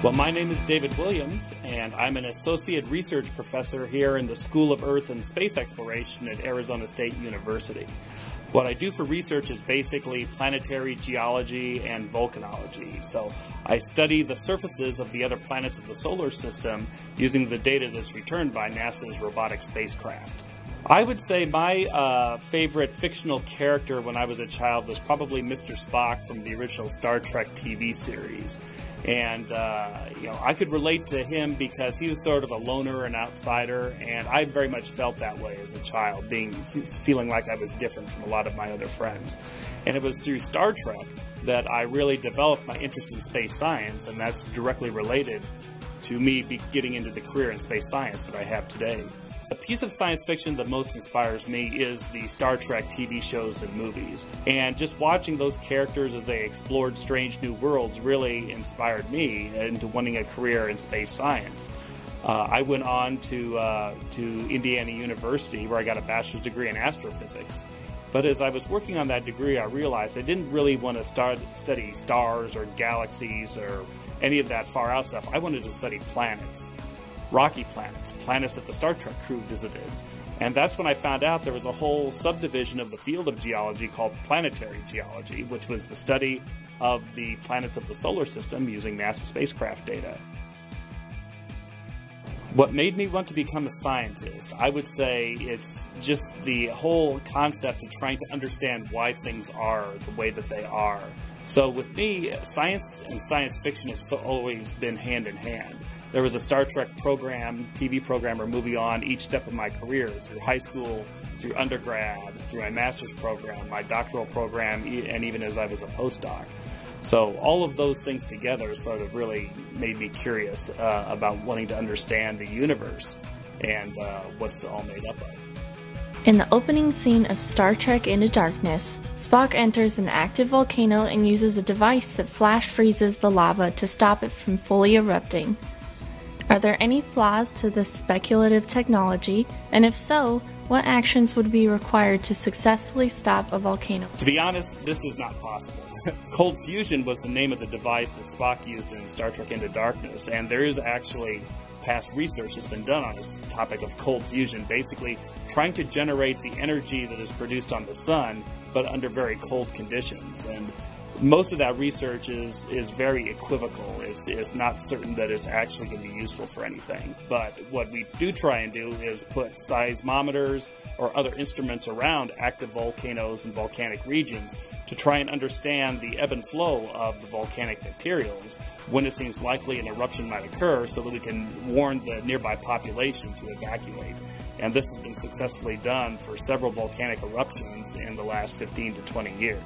Well, my name is David Williams, and I'm an associate research professor here in the School of Earth and Space Exploration at Arizona State University. What I do for research is basically planetary geology and volcanology. So I study the surfaces of the other planets of the solar system using the data that's returned by NASA's robotic spacecraft. I would say my uh, favorite fictional character when I was a child was probably Mr. Spock from the original Star Trek TV series. And, uh, you know, I could relate to him because he was sort of a loner and outsider, and I very much felt that way as a child, being feeling like I was different from a lot of my other friends. And it was through Star Trek that I really developed my interest in space science, and that's directly related to me getting into the career in space science that I have today. The piece of science fiction that most inspires me is the Star Trek TV shows and movies. And just watching those characters as they explored strange new worlds really inspired me into wanting a career in space science. Uh, I went on to, uh, to Indiana University where I got a bachelor's degree in astrophysics. But as I was working on that degree, I realized I didn't really want to start study stars or galaxies or any of that far out stuff. I wanted to study planets rocky planets, planets that the Star Trek crew visited. And that's when I found out there was a whole subdivision of the field of geology called planetary geology, which was the study of the planets of the solar system using NASA spacecraft data. What made me want to become a scientist, I would say it's just the whole concept of trying to understand why things are the way that they are. So with me, science and science fiction have always been hand in hand there was a Star Trek program, TV program, or movie on each step of my career through high school, through undergrad, through my master's program, my doctoral program, and even as I was a postdoc. So all of those things together sort of really made me curious uh, about wanting to understand the universe and uh, what's all made up of. In the opening scene of Star Trek Into Darkness, Spock enters an active volcano and uses a device that flash freezes the lava to stop it from fully erupting. Are there any flaws to this speculative technology? And if so, what actions would be required to successfully stop a volcano? To be honest, this is not possible. Cold fusion was the name of the device that Spock used in Star Trek Into Darkness, and there is actually past research that's been done on this topic of cold fusion, basically trying to generate the energy that is produced on the sun, but under very cold conditions. And most of that research is is very equivocal. It's, it's not certain that it's actually going to be useful for anything. But what we do try and do is put seismometers or other instruments around active volcanoes and volcanic regions to try and understand the ebb and flow of the volcanic materials when it seems likely an eruption might occur so that we can warn the nearby population to evacuate. And this has been successfully done for several volcanic eruptions in the last 15 to 20 years.